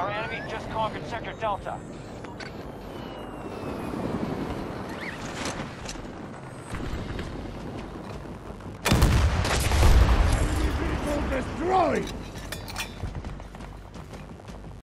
Our Enemy just conquered Sector Delta. Enemy vehicle destroyed!